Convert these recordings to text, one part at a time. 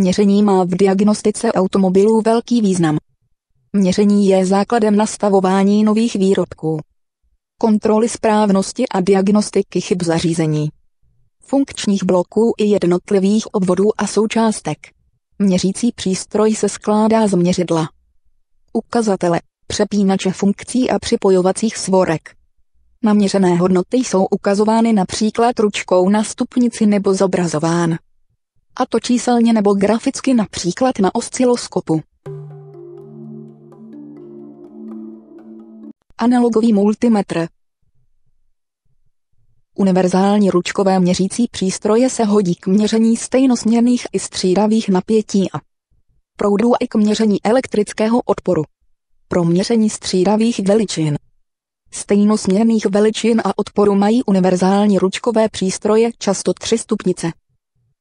Měření má v diagnostice automobilů velký význam. Měření je základem nastavování nových výrobků. Kontroly správnosti a diagnostiky chyb zařízení. Funkčních bloků i jednotlivých obvodů a součástek. Měřící přístroj se skládá z měřidla. Ukazatele, přepínače funkcí a připojovacích svorek. Naměřené hodnoty jsou ukazovány například ručkou na stupnici nebo zobrazován. A to číselně nebo graficky například na osciloskopu. Analogový multimetr Univerzální ručkové měřící přístroje se hodí k měření stejnosměrných i střídavých napětí a proudů i k měření elektrického odporu. Pro měření střídavých veličin stejnosměrných veličin a odporu mají univerzální ručkové přístroje často tři stupnice.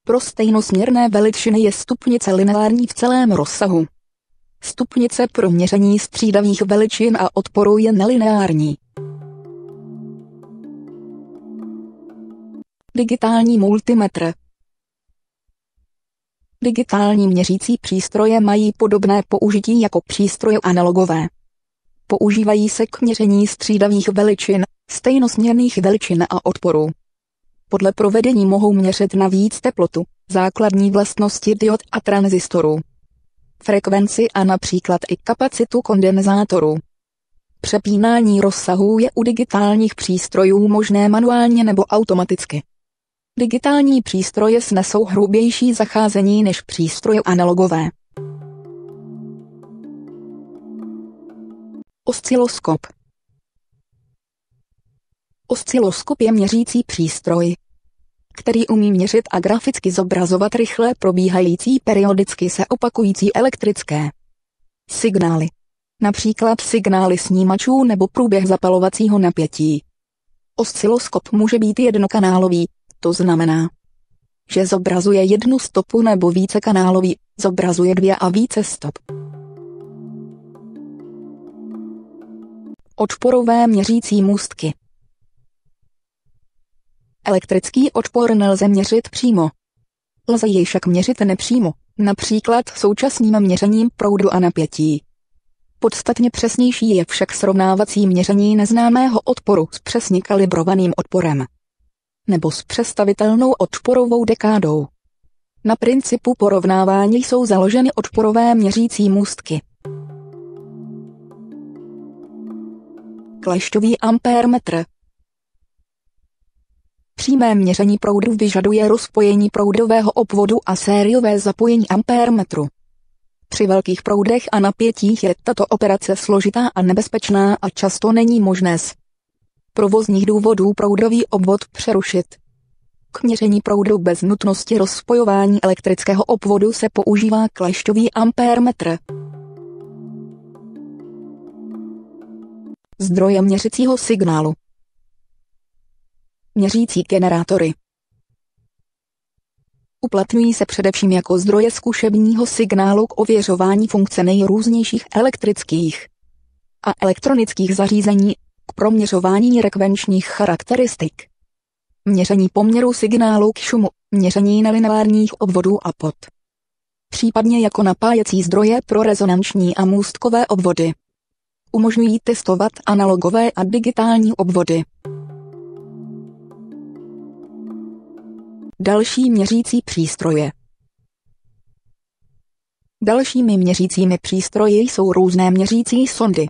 Pro stejnosměrné veličiny je stupnice lineární v celém rozsahu. Stupnice pro měření střídavých veličin a odporu je nelineární. Digitální multimetr Digitální měřící přístroje mají podobné použití jako přístroje analogové. Používají se k měření střídavých veličin, stejnosměrných veličin a odporu. Podle provedení mohou měřit navíc teplotu, základní vlastnosti diod a tranzistorů, frekvenci a například i kapacitu kondenzátoru. Přepínání rozsahu je u digitálních přístrojů možné manuálně nebo automaticky. Digitální přístroje snesou hrubější zacházení než přístroje analogové. Osciloskop Osciloskop je měřící přístroj, který umí měřit a graficky zobrazovat rychle probíhající periodicky se opakující elektrické signály. Například signály snímačů nebo průběh zapalovacího napětí. Osciloskop může být jednokanálový, to znamená, že zobrazuje jednu stopu nebo více kanálový, zobrazuje dvě a více stop. Odporové měřící můstky Elektrický odpor nelze měřit přímo. Lze jej však měřit nepřímo, například současným měřením proudu a napětí. Podstatně přesnější je však srovnávací měření neznámého odporu s přesně kalibrovaným odporem nebo s přestavitelnou odporovou dekádou. Na principu porovnávání jsou založeny odporové měřící můstky. Klešťový ampérmetr Přímé měření proudu vyžaduje rozpojení proudového obvodu a sériové zapojení ampérmetru. Při velkých proudech a napětích je tato operace složitá a nebezpečná a často není možné z provozních důvodů proudový obvod přerušit. K měření proudu bez nutnosti rozpojování elektrického obvodu se používá klešťový ampérmetr. Zdroje měřicího signálu Měřící generátory Uplatňují se především jako zdroje zkušebního signálu k ověřování funkce nejrůznějších elektrických a elektronických zařízení, k proměřování rekvenčních charakteristik, měření poměru signálu k šumu, měření nelineárních obvodů a pod. Případně jako napájecí zdroje pro rezonanční a můstkové obvody. Umožňují testovat analogové a digitální obvody. Další měřící přístroje Dalšími měřícími přístroji jsou různé měřící sondy.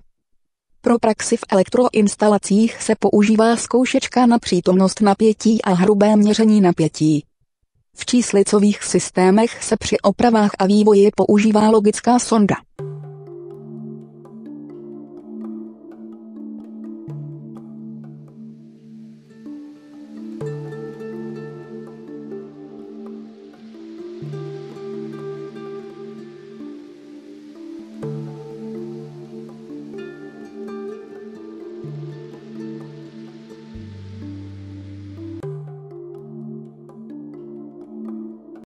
Pro praxi v elektroinstalacích se používá zkoušečka na přítomnost napětí a hrubé měření napětí. V číslicových systémech se při opravách a vývoji používá logická sonda.